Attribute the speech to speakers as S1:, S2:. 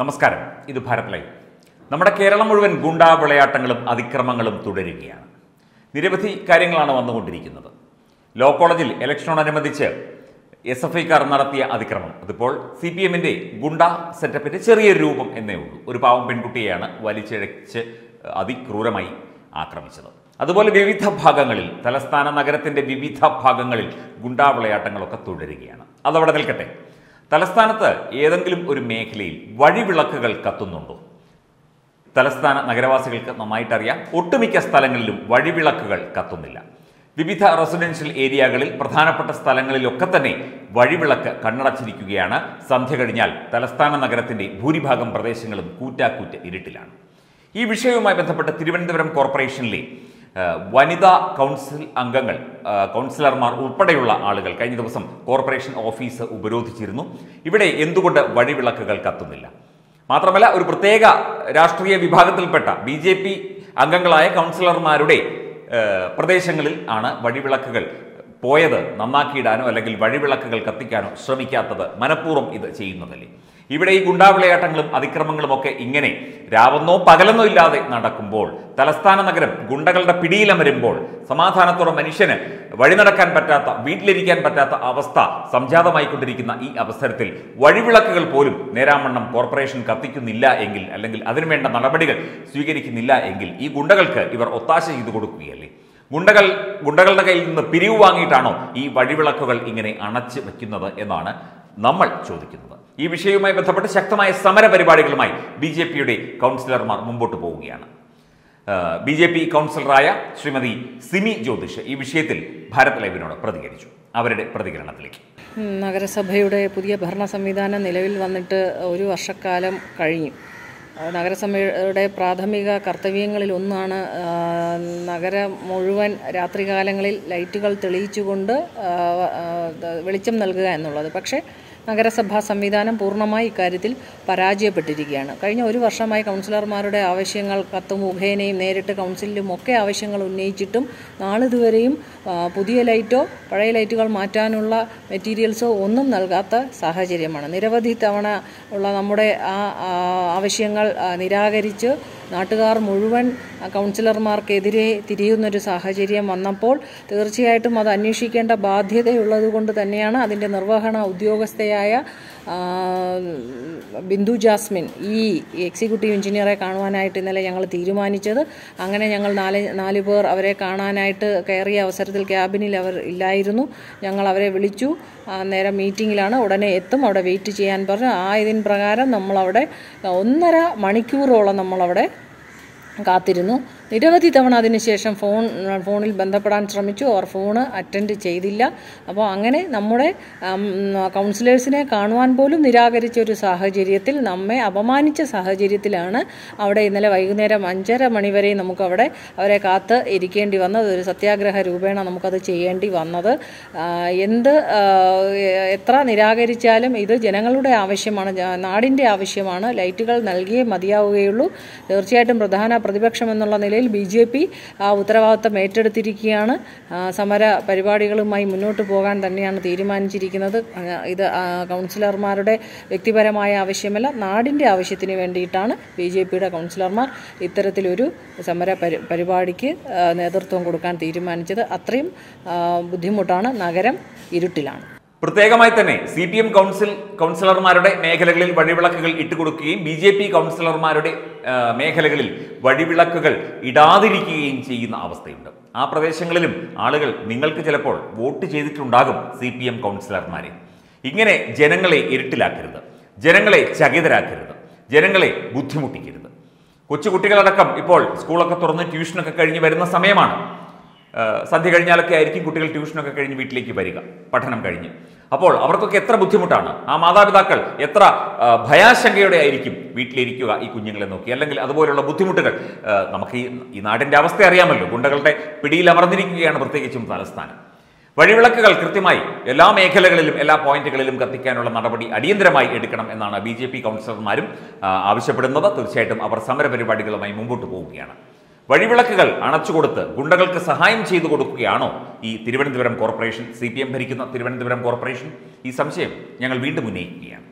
S1: നമസ്കാരം. ഇത് ഭാരത് ലൈവ്. നമ്മുടെ കേരളം മുഴുവൻ ഗുണ്ടാ വിളയാട്ടങ്ങളും അതിക്രമങ്ങളും തുടരുകയാണ്. നിരവധി കാര്യങ്ങളാണ് വന്നുകൊണ്ടിരിക്കുന്നത്. ലോ കോളേജിൽ ഇലക്ഷനോടനുബന്ധിച്ച് എസ് എഫ് ഐക്കാർ നടത്തിയ അതിക്രമം. അതിപ്പോൾ സി പി എമ്മിന്റെ ഗുണ്ട സെറ്റപ്പിന്റെ ചെറിയൊരു രൂപം എന്നേ ഉള്ളൂ. ഒരു പാവം പെൺകുട്ടിയെയാണ് വലിച്ചിഴച്ച് അതിക്രൂരമായി ആക്രമിച്ചത്. അതുപോലെ വിവിധ ഭാഗങ്ങളിൽ തലസ്ഥാന നഗരത്തിന്റെ വിവിധ ഭാഗങ്ങളിൽ ഗുണ്ടാ വിളയാട്ടങ്ങളൊക്കെ തുടരുകയാണ്. അതവിടെ നിൽക്കട്ടെ. തലസ്ഥാനത്ത് ഏതെങ്കിലും ഒരു മേഖലയിൽ വഴിവിളക്കുകൾ കത്തുന്നുണ്ടോ? തലസ്ഥാന നഗരവാസികൾക്ക് നന്നായിട്ടറിയാം. ഒട്ടുമിക്ക സ്ഥലങ്ങളിലും വഴിവിളക്കുകൾ കത്തുന്നില്ല. വിവിധ റെസിഡൻഷ്യൽ ഏരിയകളിൽ പ്രധാനപ്പെട്ട സ്ഥലങ്ങളിലൊക്കെ തന്നെ വഴിവിളക്ക് കണ്ണടച്ചിരിക്കുകയാണ്. സന്ധ്യ കഴിഞ്ഞാൽ തലസ്ഥാന നഗരത്തിന്റെ ഭൂരിഭാഗം പ്രദേശങ്ങളും കൂറ്റാക്കൂറ്റ ഇരുട്ടിലാണ്. ഈ വിഷയവുമായി ബന്ധപ്പെട്ട് തിരുവനന്തപുരം കോർപ്പറേഷനിലെ വനിതാ കൗൺസിൽ അംഗങ്ങൾ കൗൺസിലർമാർ ഉൾപ്പെടെയുള്ള ആളുകൾ കഴിഞ്ഞ ദിവസം കോർപ്പറേഷൻ ഓഫീസ് ഉപരോധിച്ചിരുന്നു. ഇവിടെ എന്തുകൊണ്ട് വഴിവിളക്കുകൾ കത്തുന്നില്ല? മാത്രമല്ല ഒരു പ്രത്യേക രാഷ്ട്രീയ വിഭാഗത്തിൽപ്പെട്ട ബി ജെ പി അംഗങ്ങളായ കൗൺസിലർമാരുടെ പ്രദേശങ്ങളിൽ ആണ് വഴിവിളക്കുകൾ പോയത് നന്നാക്കിയിടാനോ അല്ലെങ്കിൽ വഴിവിളക്കുകൾ കത്തിക്കാനോ ശ്രമിക്കാത്തത് മനഃപൂർവം ഇത് ചെയ്യുന്നതല്ലേ? ഇവിടെ ഈ ഗുണ്ടാവിളയാട്ടങ്ങളും അതിക്രമങ്ങളും ഒക്കെ ഇങ്ങനെ രാവെന്നോ പകലെന്നോ ഇല്ലാതെ നടക്കുമ്പോൾ തലസ്ഥാന നഗരം ഗുണ്ടകളുടെ പിടിയിലമരുമ്പോൾ സമാധാനത്തോടെ മനുഷ്യന് വഴി നടക്കാൻ പറ്റാത്ത വീട്ടിലിരിക്കാൻ പറ്റാത്ത അവസ്ഥ സംജാതമായിക്കൊണ്ടിരിക്കുന്ന ഈ അവസരത്തിൽ വഴിവിളക്കുകൾ പോലും നേരാമണ്ണം കോർപ്പറേഷൻ കത്തിക്കുന്നില്ല എങ്കിൽ അല്ലെങ്കിൽ അതിനുവേണ്ട നടപടികൾ സ്വീകരിക്കുന്നില്ല എങ്കിൽ ഈ ഗുണ്ടകൾക്ക് ഇവർ ഒത്താശ ചെയ്തു കൊടുക്കുകയല്ലേ? ഗുണ്ടകൾ ഗുണ്ടകളുടെ കയ്യിൽ നിന്ന് പിരിവ് വാങ്ങിയിട്ടാണോ ഈ വഴിവിളക്കുകൾ ഇങ്ങനെ അണച്ച് വയ്ക്കുന്നത് എന്നാണ് നമ്മൾ ചോദിക്കുന്നത്. ഈ വിഷയവുമായി ബന്ധപ്പെട്ട് ശക്തമായ സമര പരിപാടികളുമായി ബി ജെ പിയുടെ കൗൺസിലർമാർ മുമ്പോട്ട് പോവുകയാണ്. ബി ജെ പി കൗൺസിലറായ ശ്രീമതി സിമി ജ്യോതിഷ് ഈ വിഷയത്തിൽ ഭാരത് ലൈവിനോട് പ്രതികരിച്ചു. അവരുടെ പ്രതികരണത്തിലേക്ക്.
S2: നഗരസഭയുടെ പുതിയ ഭരണ സംവിധാനം നിലവിൽ വന്നിട്ട് ഒരു വർഷക്കാലം കഴിഞ്ഞു. നഗരസഭയുടെ പ്രാഥമിക കർത്തവ്യങ്ങളിൽ ഒന്നാണ് നഗരം മുഴുവൻ രാത്രികാലങ്ങളിൽ ലൈറ്റുകൾ തെളിയിച്ചുകൊണ്ട് വെളിച്ചം നൽകുക എന്നുള്ളത്. പക്ഷേ നഗരസഭാ സംവിധാനം പൂർണമായി ഇക്കാര്യത്തിൽ പരാജയപ്പെട്ടിരിക്കുകയാണ്. കഴിഞ്ഞ ഒരു വർഷമായി കൗൺസിലർമാരുടെ ആവശ്യങ്ങൾ കത്ത് മുഖേനയും നേരിട്ട് കൗൺസിലിലും ഒക്കെ ആവശ്യങ്ങൾ ഉന്നയിച്ചിട്ടും നാളിതുവരെയും പുതിയ ലൈറ്റോ പഴയ ലൈറ്റുകൾ മാറ്റാനുള്ള മെറ്റീരിയൽസോ ഒന്നും നൽകാത്ത സാഹചര്യമാണ്. നിരവധി തവണ ഉള്ള നമ്മുടെ ആ ആവശ്യങ്ങൾ നിരാകരിച്ച് നാട്ടുകാർ മുഴുവൻ കൗൺസിലർമാർക്കെതിരെ തിരിയുന്നൊരു സാഹചര്യം വന്നപ്പോൾ തീർച്ചയായിട്ടും അത് അന്വേഷിക്കേണ്ട ബാധ്യതയുള്ളത് കൊണ്ട് തന്നെയാണ് അതിന്റെ നിർവഹണ ഉദ്യോഗസ്ഥയായ ബിന്ദു ജാസ്മിൻ ഈ എക്സിക്യൂട്ടീവ് എഞ്ചിനീയറെ കാണുവാനായിട്ട് ഇന്നലെ ഞങ്ങൾ തീരുമാനിച്ചത്. അങ്ങനെ ഞങ്ങൾ നാല് നാല് പേർ അവരെ കാണാനായിട്ട് കയറിയ അവസരത്തിൽ ക്യാബിനിൽ അവർ ഇല്ലായിരുന്നു. ഞങ്ങൾ അവരെ വിളിച്ചു. നേരം മീറ്റിങ്ങിലാണ് ഉടനെ എത്തും. അവിടെ വെയിറ്റ് ചെയ്യാൻ പറഞ്ഞു. ആ ഇതിൻ പ്രകാരം നമ്മളവിടെ ഒന്നര മണിക്കൂറോളം നമ്മളവിടെ കാത്തിരുന്നു. നിരവധി തവണ അതിനുശേഷം ഫോൺ ഫോണിൽ ബന്ധപ്പെടാൻ ശ്രമിച്ചു. അവർ ഫോണ് അറ്റൻഡ് ചെയ്തില്ല. അപ്പോൾ അങ്ങനെ നമ്മുടെ കൗൺസിലേഴ്സിനെ കാണുവാൻ പോലും നിരാകരിച്ച ഒരു സാഹചര്യത്തിൽ നമ്മെ അപമാനിച്ച സാഹചര്യത്തിലാണ് അവിടെ ഇന്നലെ വൈകുന്നേരം അഞ്ചര മണിവരെ നമുക്കവിടെ അവരെ കാത്ത് ഇരിക്കേണ്ടി വന്നത്. ഒരു സത്യാഗ്രഹ രൂപേണ നമുക്കത് ചെയ്യേണ്ടി വന്നത്. എന്ത് എത്ര നിരാകരിച്ചാലും ഇത് ജനങ്ങളുടെ ആവശ്യമാണ് നാടിന്റെ ആവശ്യമാണ്. ലൈറ്റുകൾ നൽകിയേ മതിയാവുകയുള്ളൂ. തീർച്ചയായിട്ടും പ്രധാന പ്രതിപക്ഷം എന്നുള്ള നിലയിൽ ബി ജെ പി ആ ഉത്തരവാദിത്തം ഏറ്റെടുത്തിരിക്കുകയാണ്. സമര പരിപാടികളുമായി മുന്നോട്ട് പോകാൻ തന്നെയാണ് തീരുമാനിച്ചിരിക്കുന്നത്. ഇത് കൗൺസിലർമാരുടെ വ്യക്തിപരമായ ആവശ്യമല്ല നാടിന്റെ ആവശ്യത്തിന് വേണ്ടിയിട്ടാണ് ബി ജെ പിയുടെ കൗൺസിലർമാർ ഇത്തരത്തിലൊരു സമര പരിപാടിക്ക് നേതൃത്വം കൊടുക്കാൻ തീരുമാനിച്ചത്. അത്രയും ബുദ്ധിമുട്ടാണ് നഗരം ഇരുട്ടിലാണ്.
S1: പ്രത്യേകമായി തന്നെ സി പി എം കൗൺസിൽ കൗൺസിലർമാരുടെ മേഖലകളിൽ വഴിവിളക്കുകൾ ഇട്ടുകൊടുക്കുകയും ബി ജെ പി കൗൺസിലർമാരുടെ മേഖലകളിൽ വഴിവിളക്കുകൾ ഇടാതിരിക്കുകയും ചെയ്യുന്ന അവസ്ഥയുണ്ട്. ആ പ്രദേശങ്ങളിലും ആളുകൾ നിങ്ങൾക്ക് ചിലപ്പോൾ വോട്ട് ചെയ്തിട്ടുണ്ടാകും സി പി എം കൗൺസിലർമാരെ. ഇങ്ങനെ ജനങ്ങളെ ഇരുട്ടിലാക്കരുത്. ജനങ്ങളെ ചകിതരാക്കരുത്. ജനങ്ങളെ ബുദ്ധിമുട്ടിക്കരുത്. കൊച്ചുകുട്ടികളടക്കം ഇപ്പോൾ സ്കൂളൊക്കെ തുറന്ന് ട്യൂഷനൊക്കെ കഴിഞ്ഞ് വരുന്ന സമയമാണ്. സന്ധ്യ കഴിഞ്ഞാലൊക്കെ ആയിരിക്കും കുട്ടികൾ ട്യൂഷനൊക്കെ കഴിഞ്ഞ് വീട്ടിലേക്ക് വരിക പഠനം കഴിഞ്ഞ്. അപ്പോൾ അവർക്കൊക്കെ എത്ര ബുദ്ധിമുട്ടാണ്? ആ മാതാപിതാക്കൾ എത്ര ഭയാശങ്കയോടെ ആയിരിക്കും വീട്ടിലിരിക്കുക ഈ കുഞ്ഞുങ്ങളെ നോക്കി. അല്ലെങ്കിൽ അതുപോലുള്ള ബുദ്ധിമുട്ടുകൾ നമുക്ക് ഈ ഈ നാടിന്റെ അവസ്ഥ അറിയാമല്ലോ. ഗുണ്ടകളുടെ പിടിയിൽ അമർന്നിരിക്കുകയാണ് പ്രത്യേകിച്ചും തലസ്ഥാനം. വഴിവിളക്കുകൾ കൃത്യമായി എല്ലാ മേഖലകളിലും എല്ലാ പോയിന്റുകളിലും കത്തിക്കാനുള്ള നടപടി അടിയന്തരമായി എടുക്കണം എന്നാണ് ബി ജെ പി കൗൺസിലർമാരും ആവശ്യപ്പെടുന്നത്. തീർച്ചയായിട്ടും അവർ സമരപരിപാടികളുമായി മുമ്പോട്ട് പോവുകയാണ്. വഴിവിളക്കുകൾ അണച്ചുകൊടുത്ത് ഗുണ്ടകൾക്ക് സഹായം ചെയ്തു കൊടുക്കുകയാണോ ഈ തിരുവനന്തപുരം കോർപ്പറേഷൻ? സി ഭരിക്കുന്ന തിരുവനന്തപുരം കോർപ്പറേഷൻ? ഈ സംശയം ഞങ്ങൾ വീണ്ടും ഉന്നയിക്കുകയാണ്.